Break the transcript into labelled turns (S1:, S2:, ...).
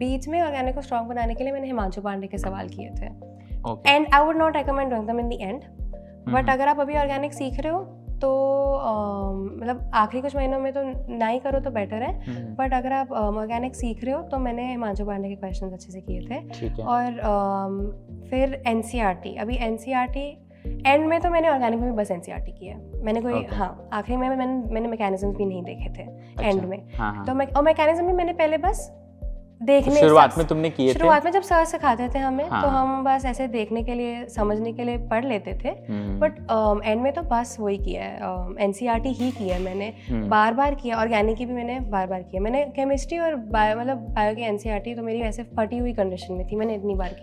S1: बीच में ऑर्गेनिक को स्ट्रॉन्ग बनाने के लिए मैंने हिमांशु पांडे के सवाल किए थे। And I would not recommend doing them in the and but अगर आप अभी ऑर्गेनिक सीख रहे हो तो मतलब आखिरी कुछ महीनों में तो ना ही करो तो बेटर है। बट अगर आप ऑर्गेनिक सीख रहे हो तो मैंने हिमांशु पांडे के क्वेश्चन अच्छे से किए थे। और फिर एन अभी एन एंड में तो मैंने ऑर्गेनिक में भी बस एन की है मैंने कोई
S2: Okay.
S1: हाँ आखिरी में मैंने मैंने मैकेनिज्म भी नहीं देखे थे। एंड
S2: अच्छा,
S1: में।
S2: हाँ हाँ।
S1: तो मैं और मैकेनिज्म भी मैंने पहले बस देखने
S2: शुरुआत
S1: हिसाब
S2: में तुमने किए थे?
S1: शुरुआत में जब सर सिखाते थे हमें हाँ। तो
S2: हाँ।
S1: हम बस ऐसे देखने के लिए समझने के लिए पढ़ लेते थे।
S2: हम्म,
S1: बट एंड में तो बस वही किया है। एनसीआरटी ही किया है मैंने।
S2: हम्म,
S1: बार बार किया ऑर्गेनिक की भी मैंने बार बार किया। मैंने केमिस्ट्री और बायो मतलब बायो की एनसीआरटी तो मेरी वैसे फटी हुई कंडीशन में थी। मैंने इतनी बार की